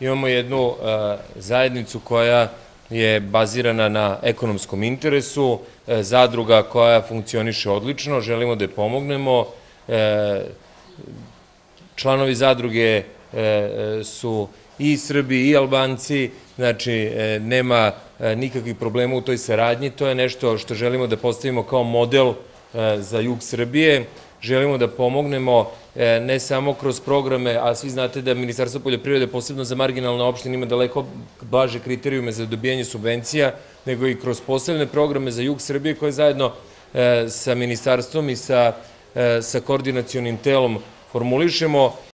imamo jednu e, zajednicu koja je bazirana na ekonomskom interesu, e, zadruga koja funkcioniše odlično, želimo da je pomognemo. E, članovi zadruge su i Srbi i Albanci, znači nema nikakvih problema u toj saradnji, to je nešto što želimo da postavimo kao model za jug Srbije želimo da pomognemo e, ne samo kroz programe, a svi znate da Ministarstvo poljoprivrede posebno za marginalne opštine ima daleko blaže kriterijume za dobijanje subvencija, nego i kroz posebne programe za jug Srbije koje zajedno e, sa ministarstvom i sa, e, sa koordinacionim telom formulišemo